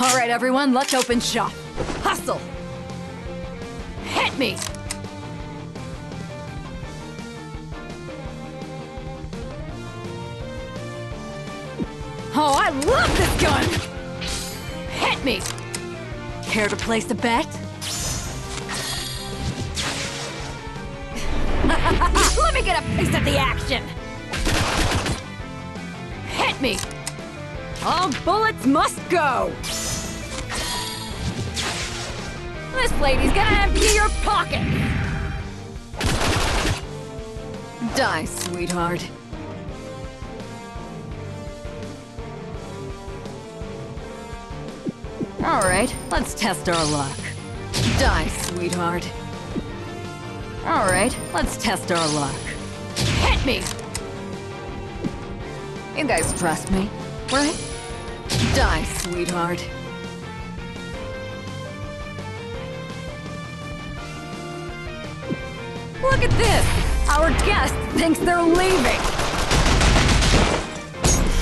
All right, everyone, let's open shop. Hustle! Hit me! Oh, I love this gun! Hit me! Care to place a bet? Let me get a piece of the action! Hit me! All bullets must go! This lady's gonna empty your pocket! Die, sweetheart. Alright, let's test our luck. Die, sweetheart. Alright, let's test our luck. Hit me! You guys trust me, right? Die, sweetheart. Look at this! Our guest thinks they're leaving!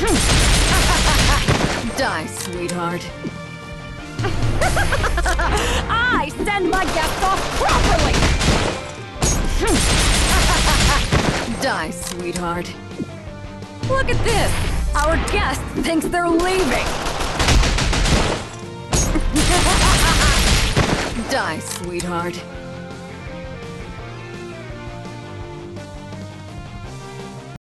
Die, sweetheart. I send my guests off properly! Die, sweetheart. Look at this! Our guest thinks they're leaving! Die, sweetheart.